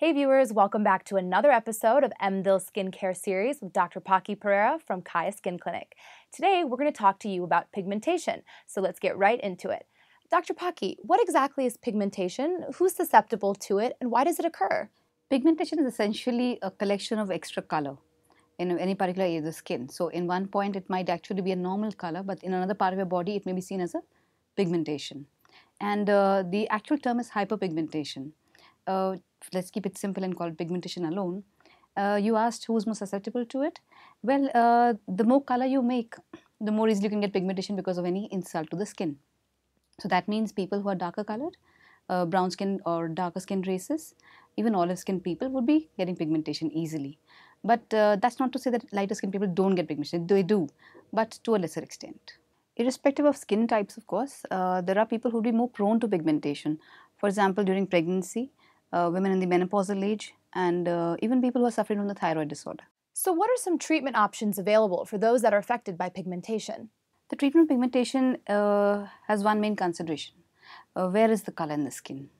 Hey viewers, welcome back to another episode of mDhil Skincare Series with Dr. Pakhi Pereira from Kaya Skin Clinic. Today we're going to talk to you about pigmentation, so let's get right into it. Dr. Pakhi, what exactly is pigmentation? Who's susceptible to it and why does it occur? Pigmentation is essentially a collection of extra color in any particular area of the skin. So in one point it might actually be a normal color but in another part of your body it may be seen as a pigmentation. And uh, the actual term is hyperpigmentation. Uh, let's keep it simple and call it pigmentation alone. Uh, you asked who's more susceptible to it. Well, uh, the more color you make, the more easily you can get pigmentation because of any insult to the skin. So that means people who are darker colored, uh, brown skin or darker skin races, even olive skin people would be getting pigmentation easily. But uh, that's not to say that lighter skin people don't get pigmentation, they do, but to a lesser extent. Irrespective of skin types, of course, uh, there are people who would be more prone to pigmentation. For example, during pregnancy, uh, women in the menopausal age, and uh, even people who are suffering from the thyroid disorder. So, what are some treatment options available for those that are affected by pigmentation? The treatment of pigmentation uh, has one main consideration. Uh, where is the color in the skin?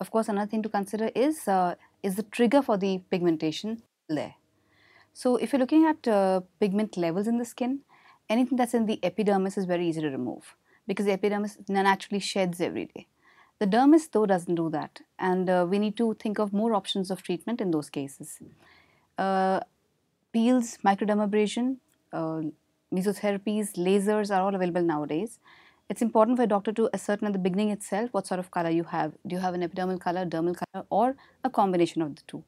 Of course, another thing to consider is, uh, is the trigger for the pigmentation there. So, if you're looking at pigment levels in the skin, anything that's in the epidermis is very easy to remove because the epidermis naturally sheds every day. The dermis though doesn't do that and uh, we need to think of more options of treatment in those cases. Uh, peels, microdermabrasion, uh, mesotherapies, lasers are all available nowadays. It's important for a doctor to ascertain at the beginning itself what sort of color you have. Do you have an epidermal color, dermal color or a combination of the two.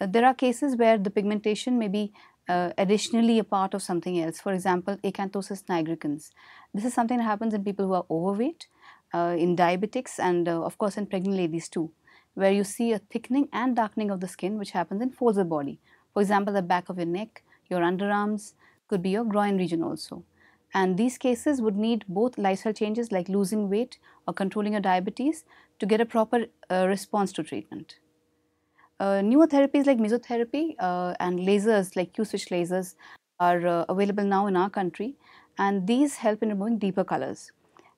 Uh, there are cases where the pigmentation may be uh, additionally a part of something else. For example, acanthosis nigricans. This is something that happens in people who are overweight, uh, in diabetics and uh, of course in pregnant ladies too, where you see a thickening and darkening of the skin which happens in folds of the body. For example, the back of your neck, your underarms, could be your groin region also. And these cases would need both lifestyle changes like losing weight or controlling your diabetes to get a proper uh, response to treatment. Uh, newer therapies like mesotherapy uh, and lasers like Q-switch lasers are uh, available now in our country and these help in removing deeper colors.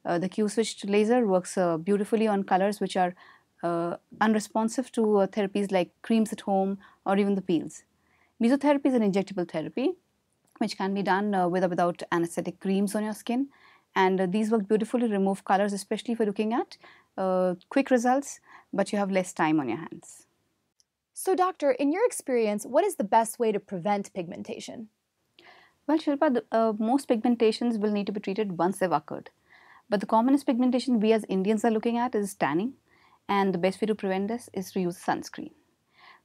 Uh, the Q-switched laser works uh, beautifully on colors which are uh, unresponsive to therapies like creams at home or even the peels. Mesotherapy is an injectable therapy which can be done with or without anesthetic creams on your skin and these work beautifully remove colors especially if you're looking at quick results but you have less time on your hands. So doctor, in your experience, what is the best way to prevent pigmentation? Well, Shilpa, the, uh, most pigmentations will need to be treated once they've occurred. But the commonest pigmentation we as Indians are looking at is tanning. And the best way to prevent this is to use sunscreen.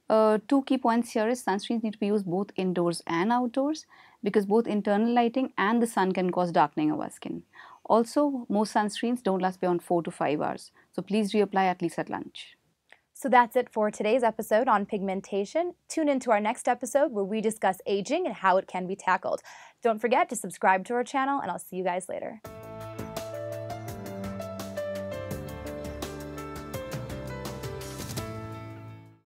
Uh, two key points here is sunscreens need to be used both indoors and outdoors because both internal lighting and the sun can cause darkening of our skin. Also, most sunscreens don't last beyond 4 to 5 hours. So please reapply at least at lunch. So that's it for today's episode on pigmentation. Tune in to our next episode where we discuss aging and how it can be tackled. Don't forget to subscribe to our channel, and I'll see you guys later.